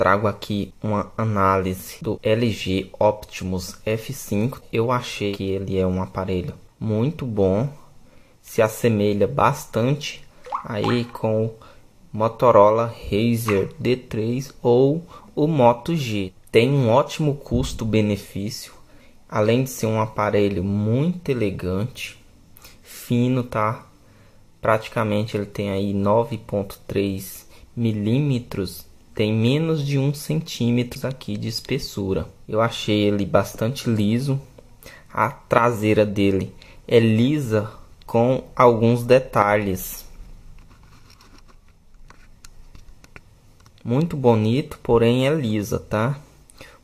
trago aqui uma análise do LG Optimus F5. Eu achei que ele é um aparelho muito bom, se assemelha bastante aí com o Motorola Razr D3 ou o Moto G. Tem um ótimo custo-benefício, além de ser um aparelho muito elegante, fino, tá? Praticamente ele tem aí 9.3 milímetros tem menos de um centímetro aqui de espessura. Eu achei ele bastante liso. A traseira dele é lisa com alguns detalhes. Muito bonito, porém é lisa, tá?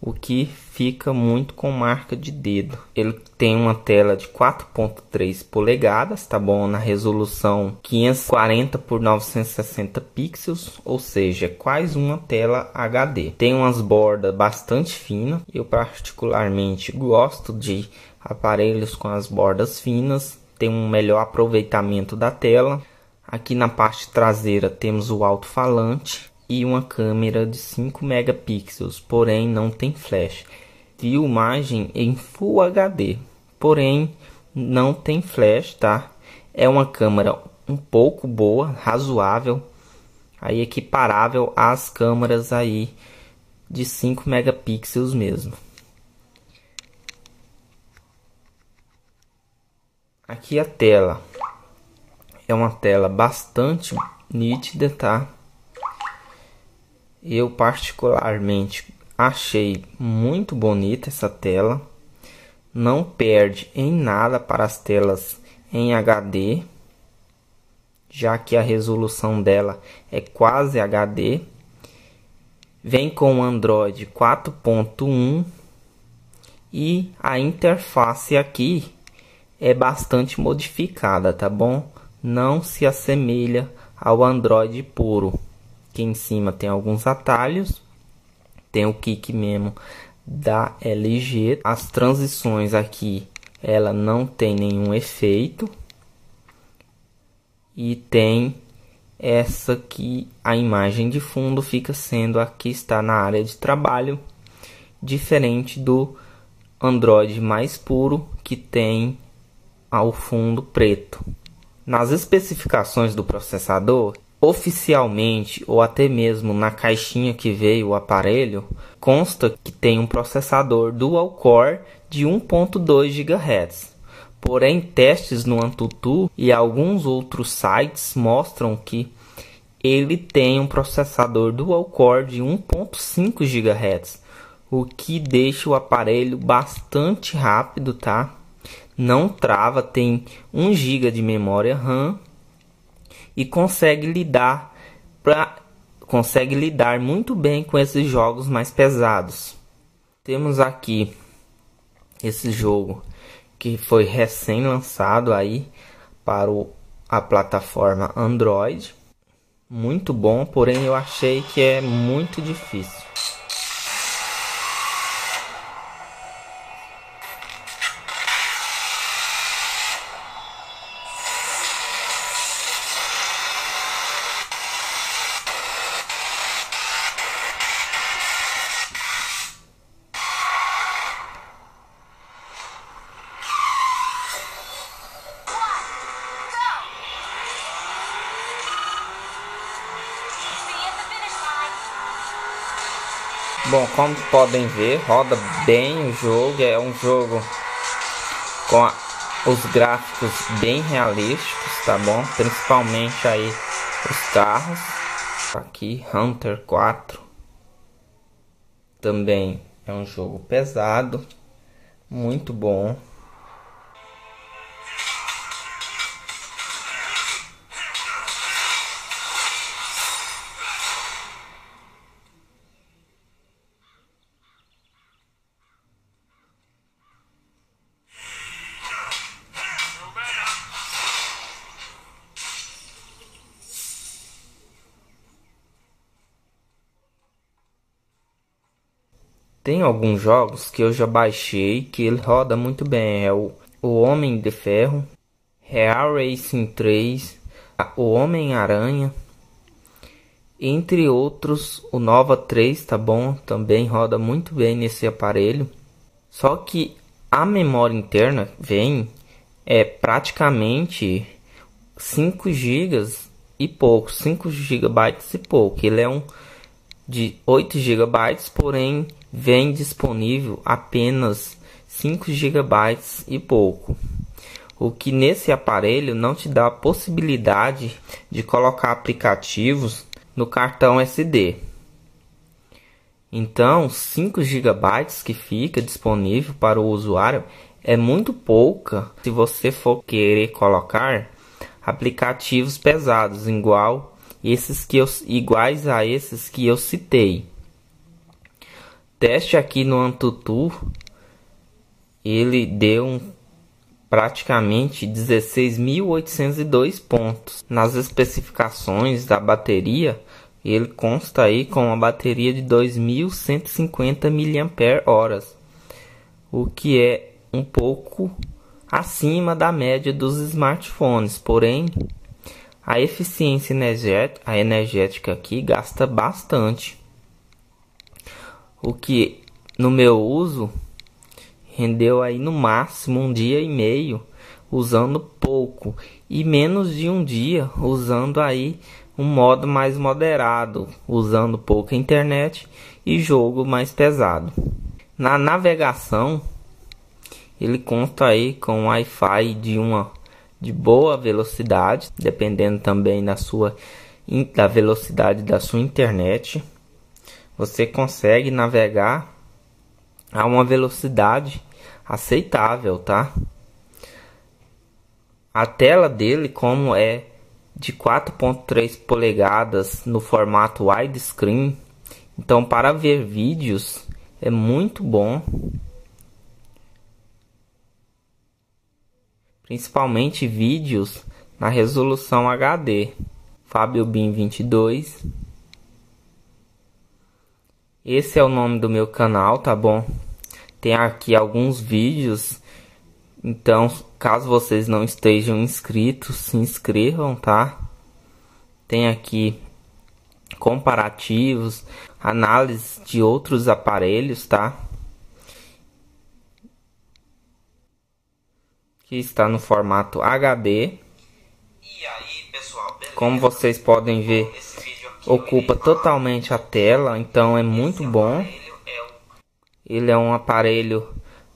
O que fica muito com marca de dedo. Ele tem uma tela de 4.3 polegadas, tá bom? Na resolução 540 por 960 pixels, ou seja, quase uma tela HD. Tem umas bordas bastante finas. Eu particularmente gosto de aparelhos com as bordas finas. Tem um melhor aproveitamento da tela. Aqui na parte traseira temos o alto-falante e uma câmera de 5 megapixels, porém não tem flash. Filmagem em Full HD, porém não tem flash, tá? É uma câmera um pouco boa, razoável, aí equiparável às câmeras aí de 5 megapixels mesmo. Aqui a tela é uma tela bastante nítida, tá? Eu particularmente achei muito bonita essa tela. Não perde em nada para as telas em HD, já que a resolução dela é quase HD. Vem com Android 4.1 e a interface aqui é bastante modificada, tá bom? Não se assemelha ao Android puro. Aqui em cima tem alguns atalhos. Tem o kick mesmo da LG. As transições aqui, ela não tem nenhum efeito. E tem essa que a imagem de fundo fica sendo a que está na área de trabalho, diferente do Android mais puro que tem ao fundo preto. Nas especificações do processador, Oficialmente, ou até mesmo na caixinha que veio o aparelho, consta que tem um processador dual core de 1.2 GHz. Porém, testes no Antutu e alguns outros sites mostram que ele tem um processador dual core de 1.5 GHz, o que deixa o aparelho bastante rápido, tá? Não trava, tem 1 GB de memória RAM e consegue lidar pra, consegue lidar muito bem com esses jogos mais pesados. Temos aqui esse jogo que foi recém lançado aí para o, a plataforma Android. Muito bom, porém eu achei que é muito difícil. Bom, como podem ver, roda bem o jogo. É um jogo com a, os gráficos bem realísticos, tá bom? Principalmente aí os carros. Aqui, Hunter 4. Também é um jogo pesado, muito bom. Tem alguns jogos que eu já baixei que ele roda muito bem. É o, o Homem de Ferro, Real Racing 3, o Homem-Aranha Entre outros, o Nova 3, tá bom? Também roda muito bem nesse aparelho. Só que a memória interna vem é praticamente 5 GB e pouco, 5 GB e pouco. Ele é um de 8 GB, porém vem disponível apenas 5 GB e pouco. O que nesse aparelho não te dá a possibilidade de colocar aplicativos no cartão SD. Então, 5 GB que fica disponível para o usuário é muito pouca se você for querer colocar aplicativos pesados igual esses que eu, iguais a esses que eu citei. Teste aqui no Antutu, ele deu um, praticamente 16.802 pontos. Nas especificações da bateria, ele consta aí com uma bateria de 2.150 mAh, o que é um pouco acima da média dos smartphones, porém a eficiência energética, a energética aqui gasta bastante. O que no meu uso rendeu aí no máximo um dia e meio usando pouco e menos de um dia usando aí um modo mais moderado, usando pouca internet e jogo mais pesado. Na navegação, ele conta aí com Wi-Fi de uma de boa velocidade, dependendo também da sua da velocidade da sua internet. Você consegue navegar a uma velocidade aceitável, tá? A tela dele, como é de 4.3 polegadas no formato widescreen, então para ver vídeos é muito bom. principalmente vídeos na resolução HD. Fábio Bin 22. Esse é o nome do meu canal, tá bom? Tem aqui alguns vídeos. Então, caso vocês não estejam inscritos, se inscrevam, tá? Tem aqui comparativos, análise de outros aparelhos, tá? que está no formato HD. Aí, pessoal, Como vocês podem ver, ocupa totalmente a tela, então é muito bom. Ele é um aparelho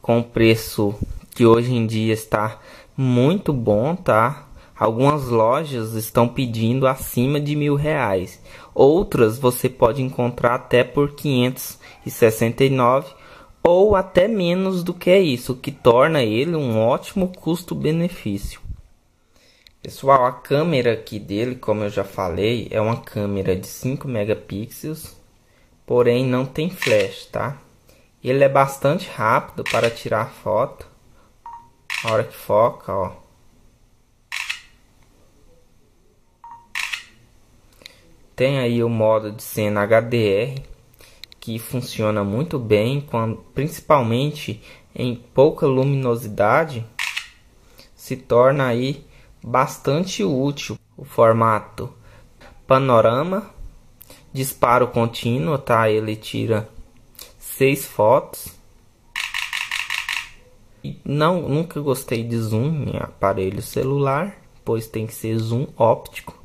com preço que hoje em dia está muito bom, tá? Algumas lojas estão pedindo acima de mil reais. Outras você pode encontrar até por 569 ou até menos do que isso, o que torna ele um ótimo custo-benefício. Pessoal, a câmera aqui dele, como eu já falei, é uma câmera de 5 megapixels, porém não tem flash, tá? Ele é bastante rápido para tirar foto. A hora que foca, ó. Tem aí o modo de cena HDR, que funciona muito bem, quando, principalmente em pouca luminosidade, se torna aí bastante útil o formato panorama, disparo contínuo, tá? Ele tira seis fotos. E não, nunca gostei de zoom em aparelho celular, pois tem que ser zoom óptico.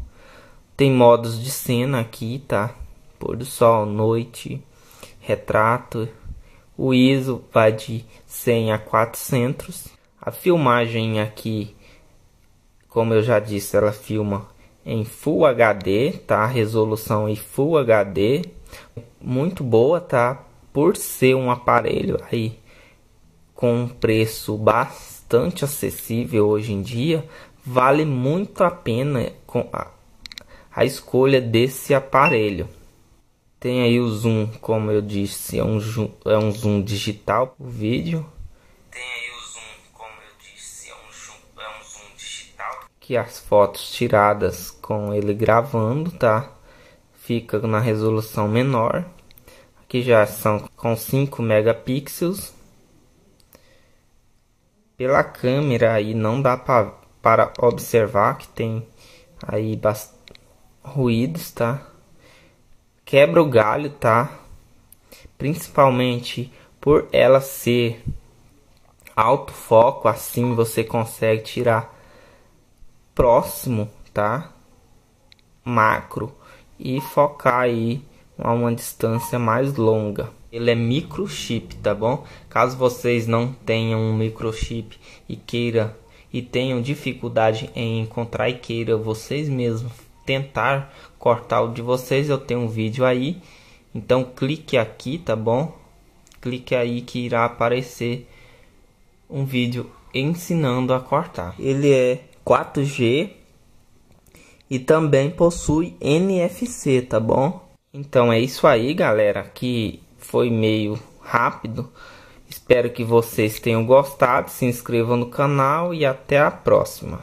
Tem modos de cena aqui, tá? Pôr do sol, noite, retrato. O ISO vai de 100 a 400. A filmagem aqui, como eu já disse, ela filma em Full HD, tá? Resolução em Full HD, muito boa, tá? Por ser um aparelho aí com um preço bastante acessível hoje em dia, vale muito a pena com a, a escolha desse aparelho. Tem aí o zoom, como eu disse, é um, é um zoom digital o vídeo. Tem aí o zoom, como eu disse, é um, zoom, é um zoom digital. Que as fotos tiradas com ele gravando, tá? Fica na resolução menor. Aqui já são com 5 megapixels. Pela câmera aí não dá pra, para observar que tem aí ruídos, tá? quebra o galho, tá? Principalmente por ela ser alto foco, assim você consegue tirar próximo, tá? Macro e focar aí a uma distância mais longa. Ele é microchip, tá bom? Caso vocês não tenham um microchip e queira e tenham dificuldade em encontrar e queira vocês mesmos tentar cortar o de vocês, eu tenho um vídeo aí. Então clique aqui, tá bom? Clique aí que irá aparecer um vídeo ensinando a cortar. Ele é 4G e também possui NFC, tá bom? Então é isso aí, galera, que foi meio rápido. Espero que vocês tenham gostado, se inscrevam no canal e até a próxima.